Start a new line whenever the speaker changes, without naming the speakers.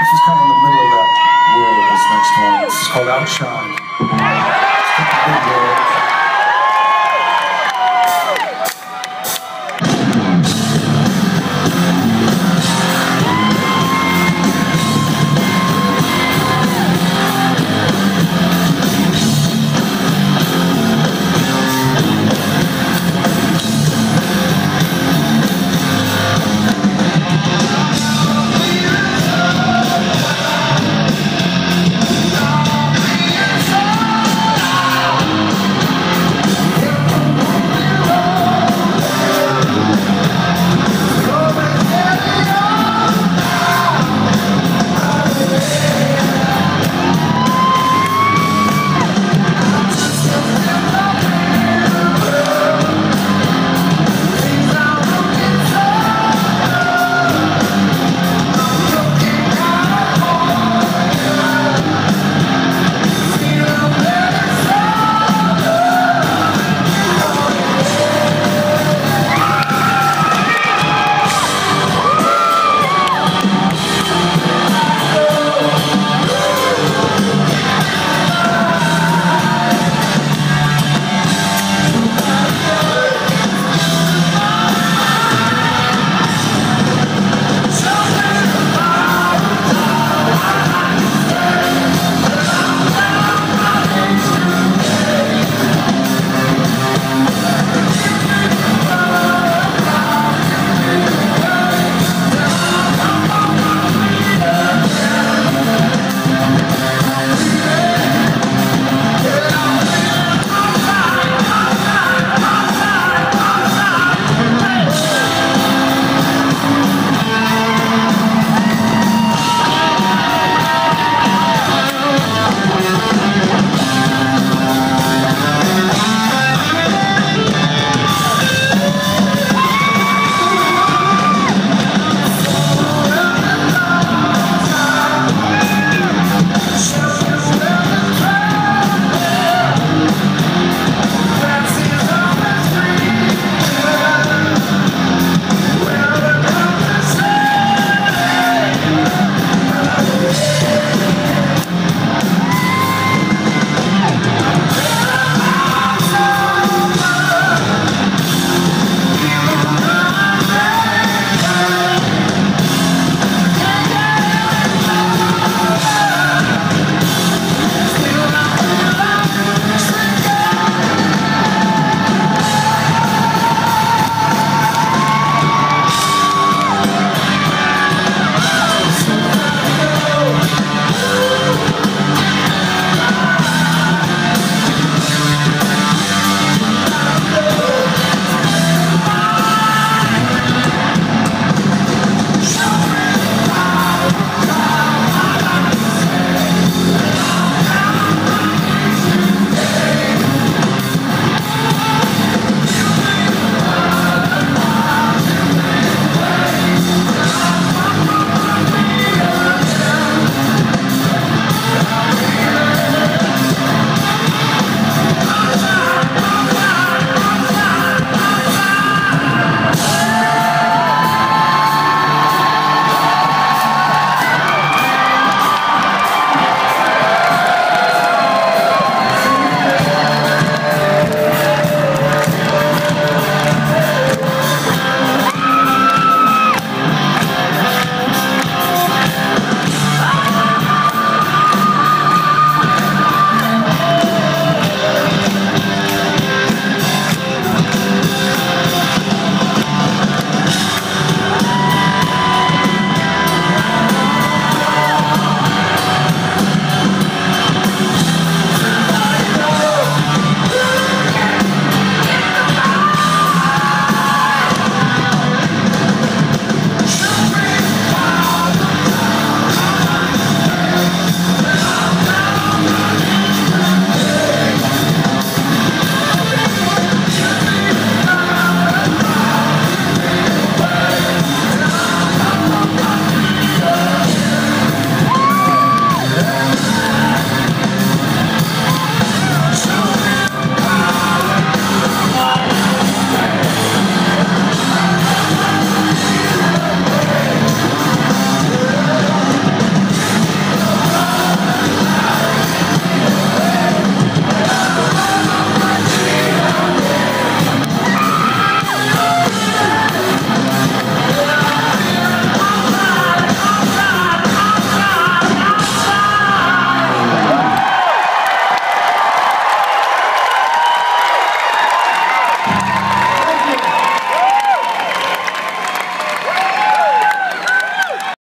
This is kind of in the middle of that world, this next one. It's called Outshine.